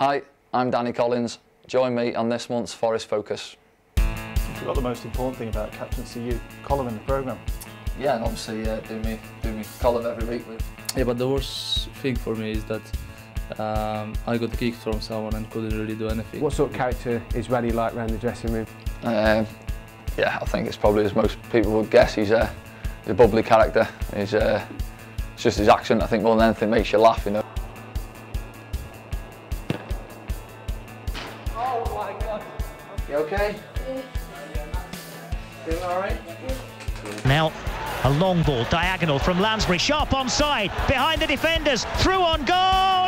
Hi, I'm Danny Collins. Join me on this month's Forest Focus. I forgot the most important thing about captaincy, you column in the programme. Yeah, and obviously uh, do me do me column every week with. Yeah, but the worst thing for me is that um, I got kicked from someone and couldn't really do anything. What sort of character is Raddy like around the dressing room? Um, yeah, I think it's probably as most people would guess. He's a, he's a bubbly character. He's uh, it's just his accent. I think more than anything makes you laugh. You know. Oh my God! You okay? Doing all right? Now, a long ball, diagonal from Lansbury, sharp onside, behind the defenders, through on goal and in!